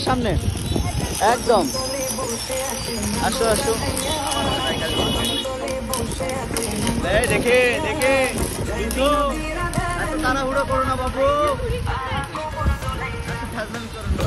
সামনে। একদম। আসো আসো। দেখে দেখে। বিন্দু, এত তাড়াহুড়ো করো না বাবু। আচ্ছা,